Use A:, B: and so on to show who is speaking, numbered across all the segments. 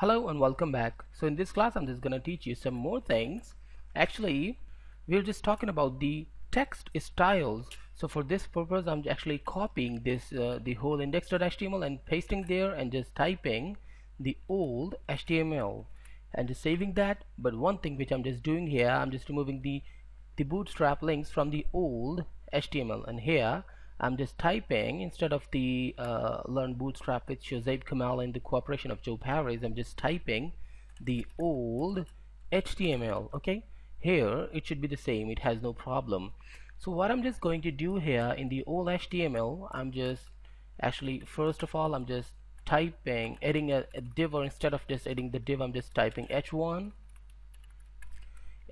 A: Hello and welcome back. So in this class I'm just gonna teach you some more things. Actually we're just talking about the text styles. So for this purpose I'm actually copying this uh, the whole index.html and pasting there and just typing the old HTML and just saving that but one thing which I'm just doing here I'm just removing the the bootstrap links from the old HTML and here I'm just typing instead of the uh, learn bootstrap with Shoaib Kamal and the cooperation of Joe Paris. I'm just typing the old HTML okay? Here it should be the same. It has no problem. So what I'm just going to do here in the old HTML I'm just actually first of all I'm just typing adding a, a div or instead of just adding the div I'm just typing h1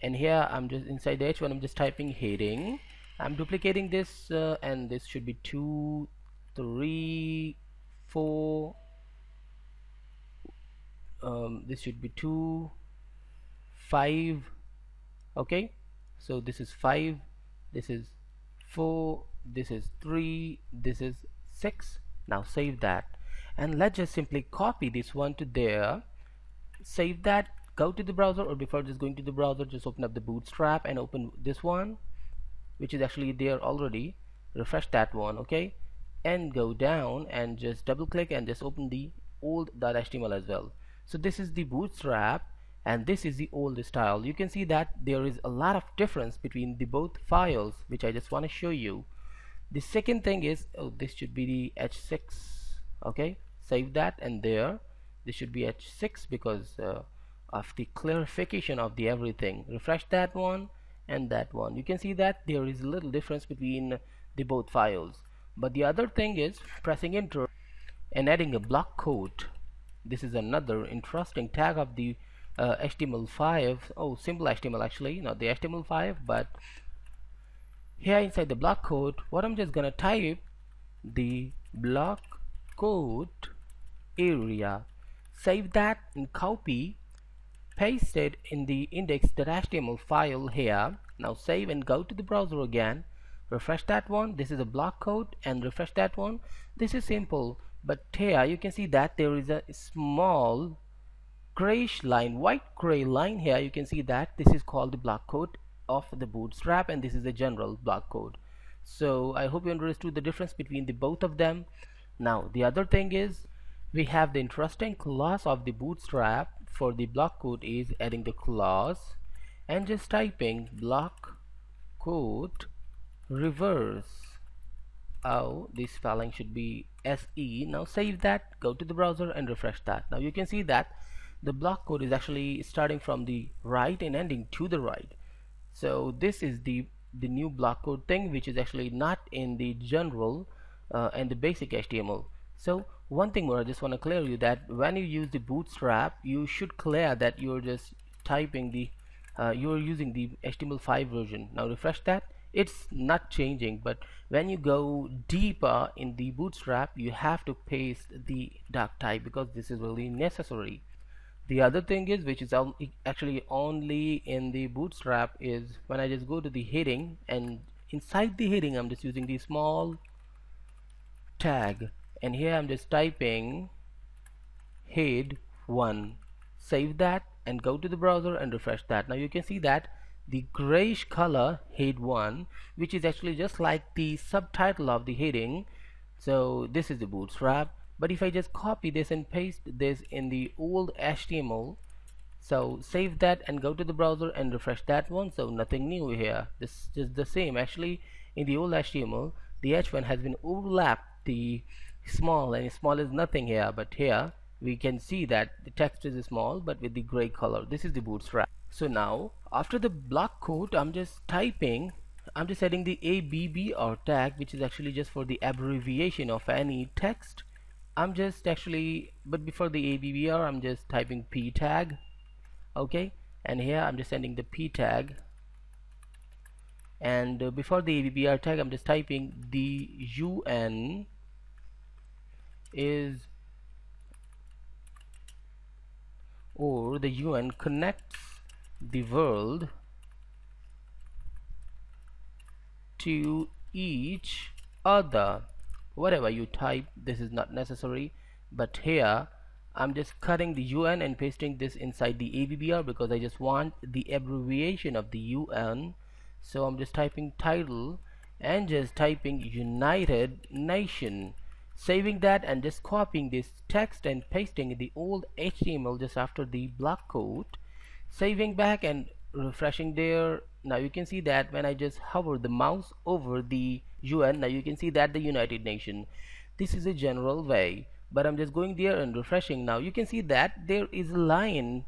A: and here I'm just inside the h1 I'm just typing heading I'm duplicating this uh, and this should be two three four. Um, this should be two five. Okay? So this is five this is four this is three this is six. Now save that. And let's just simply copy this one to there. Save that. Go to the browser or before just going to the browser just open up the bootstrap and open this one which is actually there already refresh that one okay? And go down and just double click and just open the old .html as well. So this is the bootstrap and this is the old style. You can see that there is a lot of difference between the both files which I just want to show you. The second thing is oh this should be the h6 okay? Save that and there. This should be h6 because uh, of the clarification of the everything. Refresh that one and that one. You can see that there is a little difference between the both files. But the other thing is pressing enter and adding a block quote this is another interesting tag of the uh, HTML5 oh simple HTML actually not the HTML5 but here inside the block quote what I'm just gonna type the block quote area. Save that and copy paste it in the index.html file here. Now save and go to the browser again. Refresh that one. This is a block code and refresh that one. This is simple but here you can see that there is a small grayish line white gray line here. You can see that this is called the block code of the bootstrap and this is the general block code. So I hope you understood the difference between the both of them. Now the other thing is we have the interesting class of the bootstrap for the block code is adding the class and just typing block quote reverse. Oh this spelling should be se now save that go to the browser and refresh that. Now you can see that the block code is actually starting from the right and ending to the right. So this is the the new block code thing which is actually not in the general uh, and the basic HTML so one thing more I just want to clear you that when you use the bootstrap you should clear that you're just typing the uh, you're using the HTML5 version. Now refresh that. It's not changing but when you go deeper in the bootstrap you have to paste the doc type because this is really necessary. The other thing is which is actually only in the bootstrap is when I just go to the heading and inside the heading I'm just using the small tag and here I'm just typing head 1 save that and go to the browser and refresh that. Now you can see that the grayish color head 1 which is actually just like the subtitle of the heading. So this is the bootstrap. But if I just copy this and paste this in the old HTML so save that and go to the browser and refresh that one. So nothing new here. This is the same. Actually in the old HTML the h1 has been overlapped the small and small is nothing here but here we can see that the text is small but with the gray color. This is the bootstrap. So now after the block quote I'm just typing I'm just adding the ABBR tag which is actually just for the abbreviation of any text. I'm just actually but before the ABBR I'm just typing P tag okay? And here I'm just sending the P tag. And uh, before the ABBR tag I'm just typing the UN is or the UN connects the world to each other. Whatever you type this is not necessary. But here I'm just cutting the UN and pasting this inside the ABBR because I just want the abbreviation of the UN so I'm just typing title and just typing United Nation saving that and just copying this text and pasting the old HTML just after the block quote saving back and refreshing there. Now you can see that when I just hover the mouse over the UN now you can see that the United Nation this is a general way but I'm just going there and refreshing. Now you can see that there is a line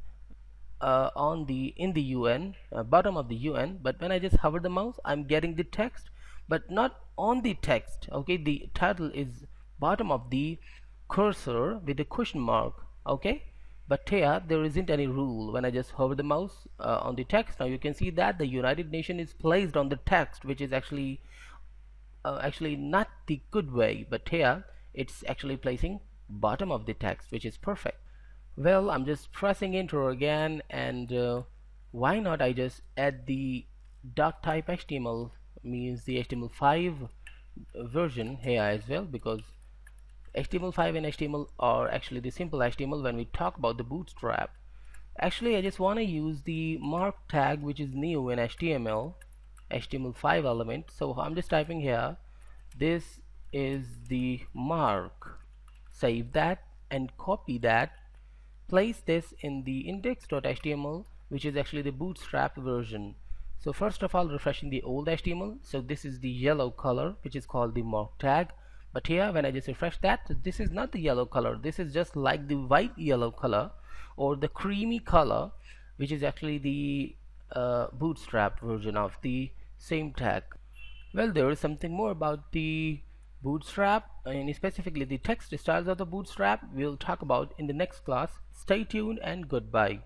A: uh, on the in the UN uh, bottom of the UN but when I just hover the mouse I'm getting the text but not on the text okay? The title is bottom of the cursor with a question mark okay? But here there isn't any rule. When I just hover the mouse uh, on the text now you can see that the United Nations is placed on the text which is actually uh, actually not the good way. But here it's actually placing bottom of the text which is perfect. Well I'm just pressing enter again and uh, why not I just add the doc type HTML means the HTML5 version here as well because HTML5 and HTML are actually the simple HTML when we talk about the bootstrap. Actually I just want to use the mark tag which is new in HTML HTML5 element. So I'm just typing here this is the mark. Save that and copy that. Place this in the index.html which is actually the bootstrap version. So first of all refreshing the old HTML so this is the yellow color which is called the mark tag but here when I just refresh that this is not the yellow color. This is just like the white yellow color or the creamy color which is actually the uh, bootstrap version of the same tag. Well there is something more about the bootstrap and specifically the text styles of the bootstrap we'll talk about in the next class. Stay tuned and goodbye